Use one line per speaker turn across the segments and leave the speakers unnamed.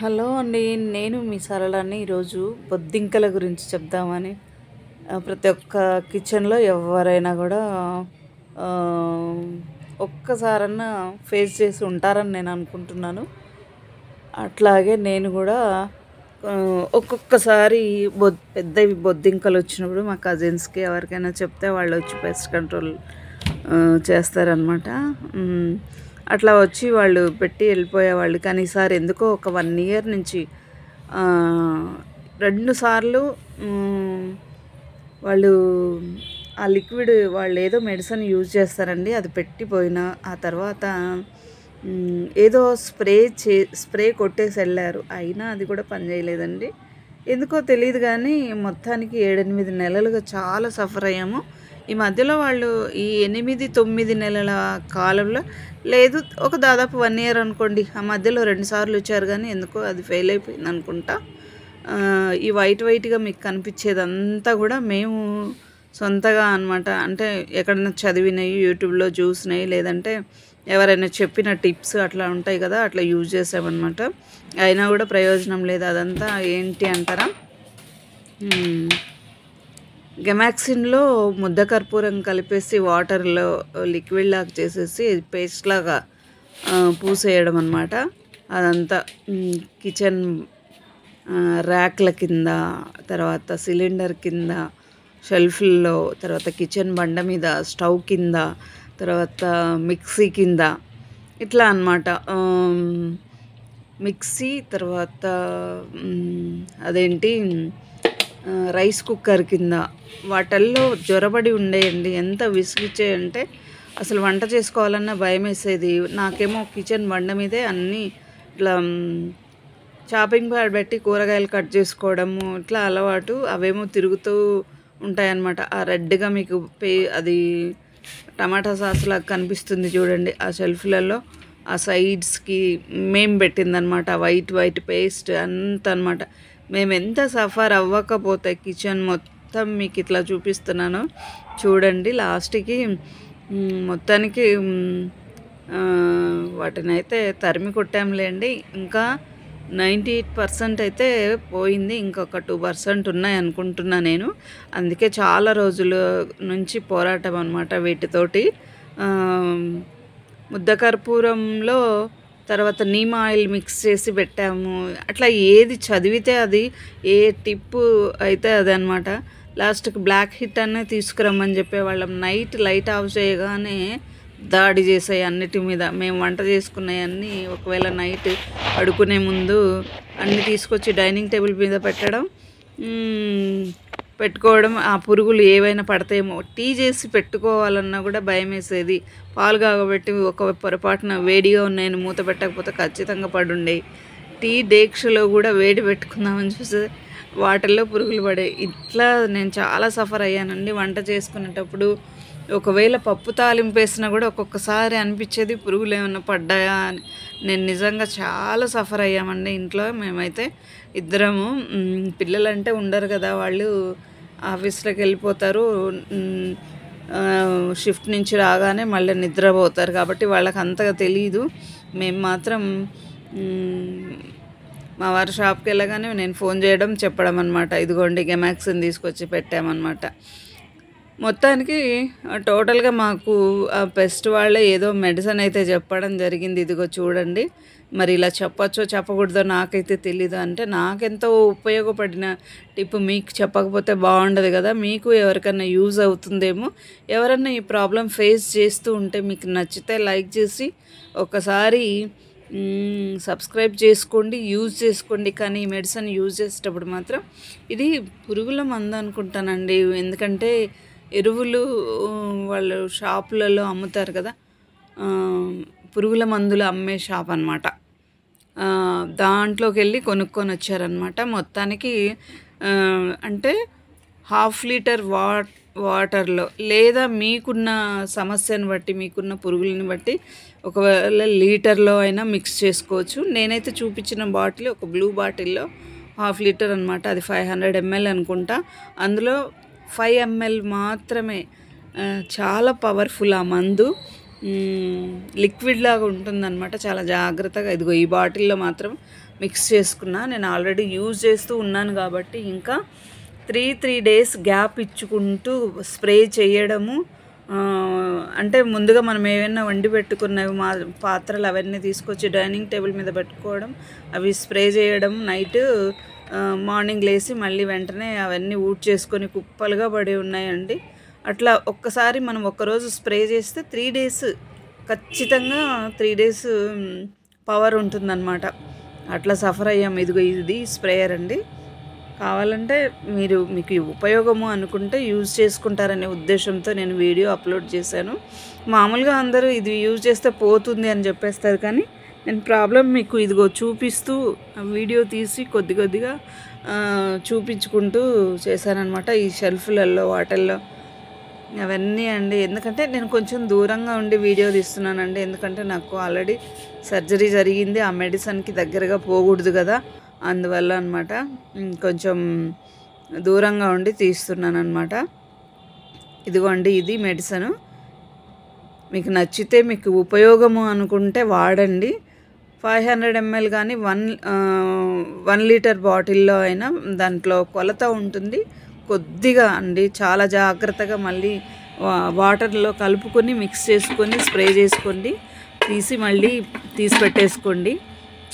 Hello అండి నేను మీ సరళాన్ని ఈరోజు బొద్దింకల గురించి చెప్దామని. ప్రతి ఒక్క కిచెన్లో ఎవరైనా కూడా ఒక్కసారన్నా ఫేస్ చేసి ఉంటారని నేను అనుకుంటున్నాను. అట్లాగే నేను కూడా ఒక్కొక్కసారి బొద్ పెద్దవి బొద్దింకలు వచ్చినప్పుడు మా కజిన్స్కి ఎవరికైనా చెప్తే వాళ్ళు వచ్చి పెస్ట్ కంట్రోల్ చేస్తారనమాట అట్లా వచ్చి వాళ్ళు పెట్టి వెళ్ళిపోయేవాళ్ళు. కానీ ఈసారి ఎందుకో ఒక వన్ ఇయర్ నుంచి రెండు సార్లు వాళ్ళు ఆ లిక్విడ్ వాళ్ళు ఏదో మెడిసిన్ యూజ్ చేస్తారండి. అది పెట్టిపోయిన ఆ తర్వాత ఏదో స్ప్రే చే స్ప్రే కొట్టేసి వెళ్ళారు. అయినా అది కూడా పనిచేయలేదండి ఎందుకో తెలియదు కానీ మొత్తానికి ఏడెనిమిది నెలలుగా చాలా సఫర్ అయ్యాము. ఈ మధ్యలో వాళ్ళు ఈ ఎనిమిది తొమ్మిది నెలల కాలంలో లేదు ఒక దాదాపు వన్ ఇయర్ అనుకోండి ఆ మధ్యలో రెండు సార్లు వచ్చారు కానీ ఎందుకో అది ఫెయిల్ అయిపోయింది అనుకుంటా. ఈ వైట్ వైట్గా మీకు కనిపించేదంతా కూడా మేము సొంతగా అనమాట అంటే ఎక్కడైనా చదివినవి యూట్యూబ్లో చూసినవి లేదంటే ఎవరైనా చెప్పిన టిప్స్ అట్లా ఉంటాయి కదా అట్లా యూజ్ చేసామన్నమాట. అయినా కూడా ప్రయోజనం లేదు అదంతా ఏంటి అంటారా? గెమాక్సిన్లో ముద్ద కర్పూరం కలిపేసి వాటర్లో లిక్విడ్ లాగా చేసేసి పేస్ట్ లాగా పూసేయడం అనమాట అదంతా కిచెన్ ర్యాక్ల కింద తర్వాత సిలిండర్ కింద షెల్ఫ్ల్లో తర్వాత కిచెన్ బండ మీద స్టవ్ కింద తర్వాత మిక్సీ కింద ఇట్లా అనమాట మిక్సీ తర్వాత అదేంటి రైస్ కుక్కర్ కింద వాటల్లో జ్వరబడి ఉండేయండి. ఎంత విసిగిచ్చాయంటే అసలు వంట చేసుకోవాలన్నా భయం వేసేది. నాకేమో కిచెన్ బండ మీదే అన్నీ ఇట్లా చాపింగ్ ప్యాడ్ పెట్టి కూరగాయలు కట్ చేసుకోవడము ఇట్లా అలవాటు అవేమో తిరుగుతూ ఉంటాయన్నమాట. ఆ రెడ్గా మీకు పే అది టమాటా సాస్ లాగా కనిపిస్తుంది చూడండి. ఆ షెల్ఫ్లలో ఆ సైడ్స్కి మేము పెట్టిందనమాట వైట్ వైట్ పేస్ట్ అంత అనమాట మేము ఎంత సఫర్ అవ్వకపోతే కిచెన్ మొత్తం మీకు ఇట్లా చూపిస్తున్నాను. చూడండి లాస్ట్కి మొత్తానికి వాటిని అయితే తరిమి కొట్టాంలేండి. ఇంకా నైంటీ ఎయిట్ పర్సెంట్ అయితే పోయింది. ఇంకొక టూ పర్సెంట్ ఉన్నాయి అనుకుంటున్నా నేను. అందుకే చాలా రోజుల నుంచి పోరాటం అనమాట వీటితోటి. ముద్ద కర్పూరంలో తర్వాత నీమ్ ఆయిల్ మిక్స్ చేసి పెట్టాము. అట్లా ఏది చదివితే అది ఏ టిప్పు అయితే అది అనమాట లాస్ట్కి బ్లాక్ హిట్ అనే తీసుకురమ్మని చెప్పేవాళ్ళం. నైట్ లైట్ ఆఫ్ చేయగానే దాడి చేసాయి అన్నిటి మీద. మేము వంట చేసుకున్నాయన్నీ ఒకవేళ నైట్ పడుకునే ముందు అన్నీ తీసుకొచ్చి డైనింగ్ టేబుల్ మీద పెట్టడం. పెట్టుకోవడం ఆ పురుగులు ఏవైనా పడతాయేమో టీ చేసి పెట్టుకోవాలన్నా కూడా భయం వేసేది పాలు కాగబెట్టి ఒక పొరపాటున వేడిగా ఉన్నాయని మూత పెట్టకపోతే ఖచ్చితంగా పడుండే టీ డేక్షలో కూడా వేడి పెట్టుకుందామని చూస్తే వాటిల్లో పురుగులు పడాయి ఇట్లా నేను చాలా సఫర్ అయ్యానండి వంట చేసుకునేటప్పుడు. ఒకవేళ పప్పు తాలింపు వేసినా కూడా ఒక్కొక్కసారి అనిపించేది పురుగులు ఏమైనా పడ్డాయా అని. నేను నిజంగా చాలా సఫర్ అయ్యామండి ఇంట్లో. మేమైతే ఇద్దరము పిల్లలంటే ఉండరు కదా వాళ్ళు. ఆఫీస్లోకి వెళ్ళిపోతారు. షిఫ్ట్ నుంచి రాగానే మళ్ళీ నిద్రపోతారు. కాబట్టి వాళ్ళకి అంతగా తెలియదు మేము మాత్రం మా వారి షాప్కి వెళ్ళగానే నేను ఫోన్ చేయడం చెప్పడం అనమాట ఇదిగోండి గెమాక్సిన్ తీసుకొచ్చి పెట్టామన్నమాట. మొత్తానికి టోటల్గా మాకు ఆ పెస్ట్ వాళ్ళే ఏదో మెడిసిన్ అయితే చెప్పడం జరిగింది. ఇదిగో చూడండి. మరి ఇలా చెప్పచ్చో చెప్పకూడదో నాకైతే తెలీదు. అంటే నాకెంతో ఉపయోగపడిన టిప్ మీకు చెప్పకపోతే బాగుండదు కదా. మీకు ఎవరికైనా యూజ్ అవుతుందేమో ఎవరన్నా ఈ ప్రాబ్లం ఫేస్ చేస్తూ ఉంటే మీకు నచ్చితే లైక్ చేసి ఒకసారి సబ్స్క్రైబ్ చేసుకోండి యూజ్ చేసుకోండి. కానీ ఈ మెడిసిన్ యూజ్ చేసేటప్పుడు మాత్రం ఇది పురుగుల మందు అనుకుంటానండి. ఎందుకంటే ఎరువులు వాళ్ళు షాపులలో అమ్ముతారు కదా. పురుగుల మందులు అమ్మే షాప్ అనమాట దాంట్లోకి వెళ్ళి కొనుక్కొని వచ్చారనమాట మొత్తానికి అంటే హాఫ్ లీటర్ వా వాటర్లో లేదా మీకున్న సమస్యను బట్టి మీకున్న పురుగులను బట్టి ఒకవేళ లీటర్లో అయినా మిక్స్ చేసుకోవచ్చు. నేనైతే చూపించిన బాటిల్ ఒక బ్లూ బాటిల్లో హాఫ్ లీటర్ అనమాట అది ఫైవ్ హండ్రెడ్ ఎంఎల్ అనుకుంటా. అందులో ఫైవ్ ఎంఎల్ మాత్రమే చాలా పవర్ఫుల్ ఆ మందు. లిక్విడ్ లాగా ఉంటుందన్నమాట చాలా జాగ్రత్తగా. ఇదిగో ఈ బాటిల్లో మాత్రం మిక్స్ చేసుకున్నా. నేను ఆల్రెడీ యూజ్ చేస్తూ ఉన్నాను కాబట్టి ఇంకా త్రీ త్రీ డేస్ గ్యాప్ ఇచ్చుకుంటూ స్ప్రే చేయడము అంటే ముందుగా మనం ఏమైనా వండి పెట్టుకున్నవి మా పాత్రలు అవన్నీ తీసుకొచ్చి డైనింగ్ టేబుల్ మీద పెట్టుకోవడం అవి స్ప్రే చేయడం నైట్ మార్నింగ్ లేసి మళ్ళీ వెంటనే అవన్నీ ఊడ్ చేసుకొని కుప్పలుగా పడి ఉన్నాయండి. అట్లా ఒక్కసారి మనం ఒక్కరోజు స్ప్రే చేస్తే త్రీ డేస్ ఖచ్చితంగా త్రీ డేస్ పవర్ ఉంటుందన్నమాట. అట్లా సఫర్ అయ్యాం. ఇదిగో ఇది స్ప్రేయర్ అండి. కావాలంటే మీరు మీకు ఉపయోగము అనుకుంటే యూజ్ చేసుకుంటారనే ఉద్దేశంతో నేను వీడియో అప్లోడ్ చేశాను. మామూలుగా అందరూ ఇది యూజ్ చేస్తే పోతుంది అని చెప్పేస్తారు కానీ నేను ప్రాబ్లం మీకు ఇదిగో చూపిస్తూ వీడియో తీసి కొద్ది కొద్దిగా చూపించుకుంటూ చేశానన్నమాట ఈ షెల్ఫ్లలో వాటల్లో అవన్నీ అండి. ఎందుకంటే నేను కొంచెం దూరంగా ఉండి వీడియో తీస్తున్నానండి. ఎందుకంటే నాకు ఆల్రెడీ సర్జరీ జరిగింది. ఆ మెడిసిన్కి దగ్గరగా పోకూడదు కదా. అందువల్ల అనమాట కొంచెం దూరంగా ఉండి తీస్తున్నాను అనమాట ఇదిగోండి ఇది మెడిసను. మీకు నచ్చితే మీకు ఉపయోగము అనుకుంటే వాడండి. ఫైవ్ హండ్రెడ్ ఎంఎల్ కానీ వన్ వన్ లీటర్ బాటిల్లో అయినా దాంట్లో కొలత ఉంటుంది. కొద్దిగా అండి చాలా జాగ్రత్తగా మళ్ళీ వా- వాటర్లో కలుపుకొని మిక్స్ చేసుకొని స్ప్రే చేసుకోండి. తీసి మళ్ళీ తీసి పెట్టేసుకోండి.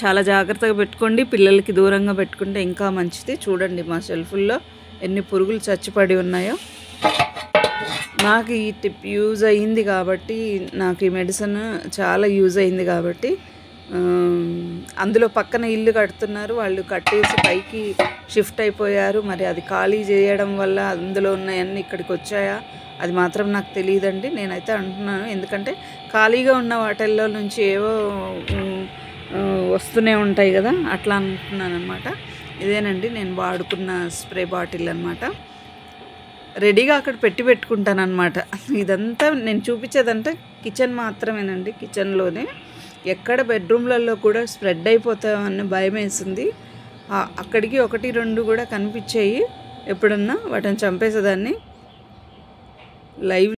చాలా జాగ్రత్తగా పెట్టుకోండి. పిల్లలకి దూరంగా పెట్టుకుంటే ఇంకా మంచిది. చూడండి మా షెల్ఫుల్లో ఎన్ని పురుగులు చచ్చిపడి ఉన్నాయో. నాకు ఈ టిప్ యూజ్ అయ్యింది కాబట్టి నాకు ఈ మెడిసిన్ చాలా యూజ్ అయింది కాబట్టి అందులో పక్కన ఇల్లు కడుతున్నారు. వాళ్ళు కట్టేసి పైకి షిఫ్ట్ అయిపోయారు. మరి అది ఖాళీ చేయడం వల్ల అందులో ఉన్నాయన్నీ ఇక్కడికి వచ్చాయా? అది మాత్రం నాకు తెలియదండి. నేనైతే అంటున్నాను. ఎందుకంటే ఖాళీగా ఉన్న వాటిల్లో నుంచి ఏవో వస్తూనే ఉంటాయి కదా. అట్లా అంటున్నాను అనమాట ఇదేనండి. నేను వాడుకున్న స్ప్రే బాటిల్ అనమాట రెడీగా అక్కడ పెట్టి పెట్టుకుంటాను అనమాట ఇదంతా నేను చూపించేదంటే కిచెన్ మాత్రమేనండి. కిచెన్లోనే. ఎక్కడ బెడ్రూమ్లలో కూడా స్ప్రెడ్ అయిపోతామన్న భయం వేసింది. అక్కడికి ఒకటి రెండు కూడా కనిపించాయి. ఎప్పుడన్నా వాటిని చంపేసేదాన్ని. లైవ్